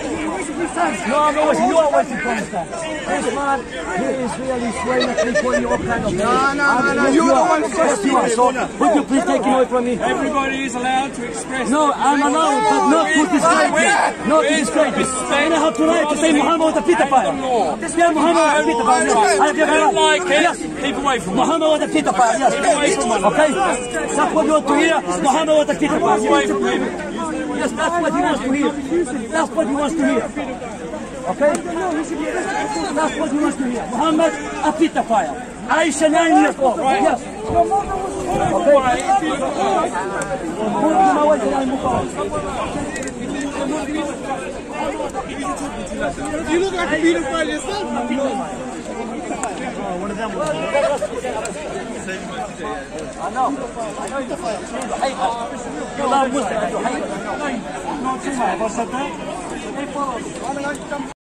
No, no, it's your way to contact. This man, he is really swearing at me calling you all kind of No, no, no, no, you're the one you are. So, would you please take him away from me? Everybody is allowed to express. No, I'm allowed, but not to disgrace me. To disgrace me. And I have to right to say Muhammad was a pedophile. This guy Muhammad was a pedophile. Yes. I have don't like it. Yes. Keep away from. Muhammad was a pedophile. Yes. Okay. That's what you want to hear. Muhammad was a pedophile. away from him. Yes, that's what he wants to hear. That's what he wants to hear. Okay? That's what he wants to hear. Muhammad, a pedophile. Aisha, nine years old. Yes. Okay? Move him away from my Muhammad. You look like a pedophile yourself. Oh, one of them I know. I know you're hate. You love Muslims. You hate.